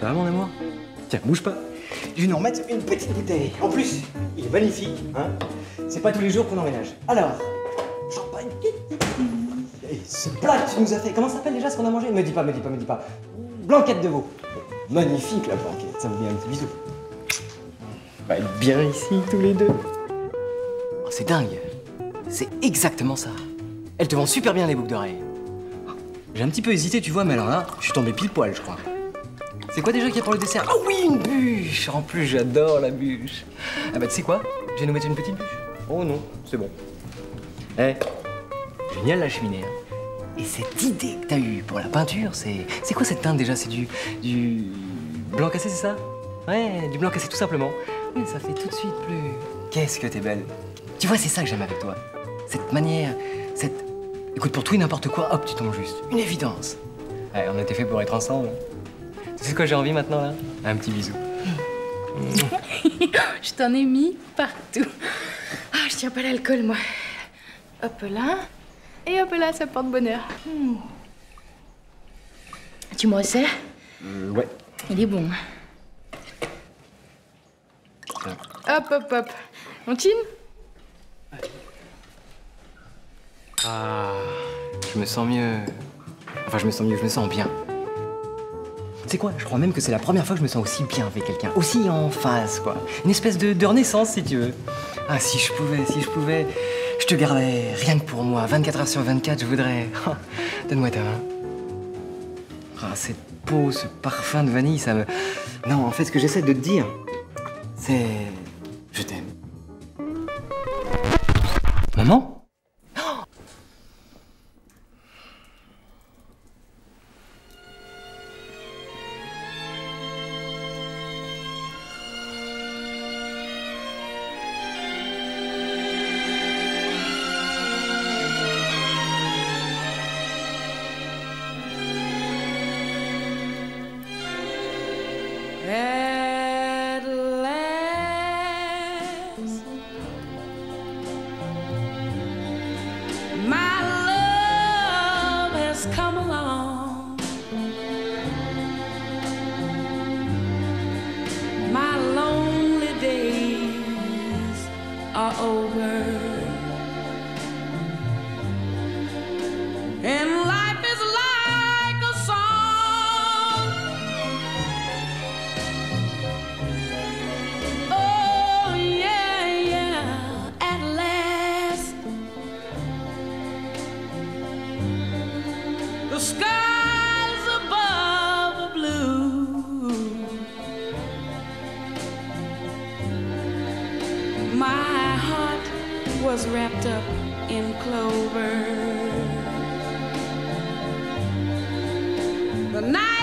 Ça va mon amour? Tiens, bouge pas. Je vais nous remettre une petite bouteille. En plus, il est magnifique, hein C'est pas tous les jours qu'on emménage. Alors, champagne. Et ce plat que tu nous as fait, comment ça s'appelle déjà ce qu'on a mangé? Me dis pas, me dis pas, me dis pas. Blanquette de veau. Magnifique la blanquette, ça vous met un petit bisou. On va être bien ici tous les deux. Oh, c'est dingue. C'est exactement ça. Elle te vend super bien les boucles d'oreilles. J'ai un petit peu hésité, tu vois, mais alors là, je suis tombé pile poil, je crois. C'est quoi déjà qu'il y a pour le dessert? Ah oui, une bûche En plus, j'adore la bûche. Ah bah, tu sais quoi? Je vais nous mettre une petite bûche. Oh non, c'est bon. Eh, génial la cheminée. hein. Et cette idée que t'as eue pour la peinture, c'est. C'est quoi cette teinte déjà? C'est du. du. blanc cassé, c'est ça? Ouais, du blanc cassé tout simplement. Oui, ça fait tout de suite plus. Qu'est-ce que t'es belle Tu vois, c'est ça que j'aime avec toi. Cette manière. Écoute, pour tout et n'importe quoi, hop, tu tombes juste. Une évidence. Ouais, on était fait pour être ensemble. Tu sais ce que j'ai envie maintenant là? Un petit bisou. Je t'en ai mis partout. Ah, je tiens pas l'alcool, moi. Hop là. Et hop là, ça porte bonheur. Hmm. Tu me resserres? Euh, ouais. Il est bon. Hop, hop, hop. On chine Ah, je me sens mieux. Enfin, je me sens mieux, je me sens bien. Tu sais quoi? Je crois même que c'est la première fois que je me sens aussi bien avec quelqu'un, aussi en phase, quoi. Une espèce de, renaissance, si tu veux. Ah, si je pouvais, si je pouvais, je te gardais rien que pour moi, 24 heures sur 24, je voudrais. Donne-moi ta main. Ah, cette peau, ce parfum de vanille, ça me. Non, en fait, ce que j'essaie de te dire, c'est. Je t'aime. Maman? At last, My heart was wrapped up in clover. The night.